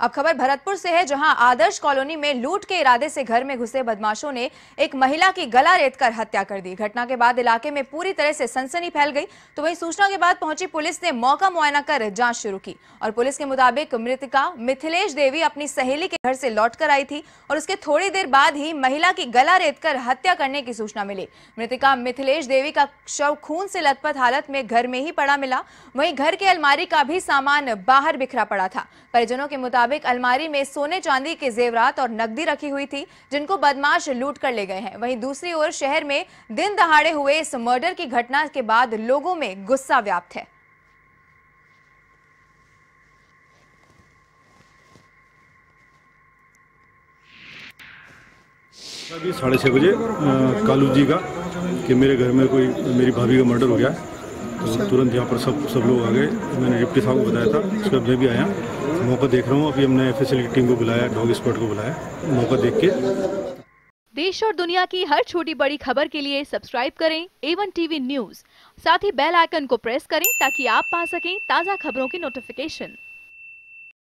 अब खबर भरतपुर से है, जहाँ आदर्श कॉलोनी में लूट के इरादे से घर में घुसे बदमाशों ने एक महिला की गला रेतकर हत्या कर दी। घटना के बाद इलाके में पूरी तरह से सनसनी फैल गई। तो वहीं सूचना के बाद पहुँची पुलिस ने मौका मुआयना कर जाँच शुरू की और पुलिस के मुताबिक मृतका मिथिलेश देवी अपनी सहेली के घर से लौटकर आई थी और उसके थोड़ी देर बाद ही महिला की गला रेतकर हत्या करने की सूचना मिली। मृतका मिथिलेश देवी का शव खून से लथपथ हालत में घर में ही पड़ा मिला। वहीं घर के अलमारी का भी सामान बाहर बिखरा पड़ा था। परिजनों के मुताबिक मुताबिक अलमारी में सोने चांदी के जेवरात और नकदी रखी हुई थी, जिनको बदमाश लूट कर ले गए हैं। वहीं दूसरी ओर शहर में दिन दहाड़े हुए इस मर्डर की घटना के बाद लोगों में गुस्सा व्याप्त है। साढ़े छः बजे कालू जी का, कि मेरे घर में कोई, मेरी भाभी का मर्डर हो गया तो तुरंत यहाँ पर सब सब लोग आ गए। मैंने डिप्टी साहब को बताया था, उसके मैं भी आया। मौका देख रहा हूँ। अभी हमने फैसिलिटी टीम को बुलाया डॉग स्पॉट को बुलाया, मौका देख के। देश और दुनिया की हर छोटी बड़ी खबर के लिए सब्सक्राइब करें एवन टीवी न्यूज़ साथ ही बेल आइकन को प्रेस करें ताकि आप पा सकें ताज़ा खबरों की नोटिफिकेशन